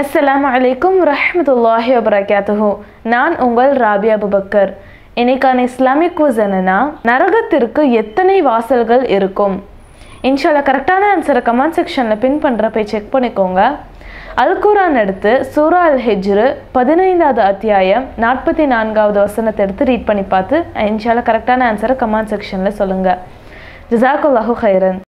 அஸ்லாம் அலைக்கும் ரஹ்மத்துல்லாஹி வபரகாத்துஹு. நான் உங்கள் ராபியா அபுபக்கர். இன்னைக்கான இஸ்லாமிக் குவிஸ் என்னன்னா நரகத்திற்கு எத்தனை வாசல்கள் இருக்கும்? இன்ஷால்லா கரெக்டான ஆன்சரை கமெண்ட் செக்ஷனில் பின் பண்ணுறப்ப செக் பண்ணிக்கோங்க. அல்குரான் எடுத்து சூரா அல் ஹெஜ்ரு பதினைந்தாவது அத்தியாயம் நாற்பத்தி நான்காவது வசனத்தை எடுத்து ரீட் பண்ணி பார்த்து இன்ஷால்லா கரெக்டான ஆன்சரை கமெண்ட் செக்ஷனில் சொல்லுங்கள் ஜிசாக்குல்லாஹு ஹைரன்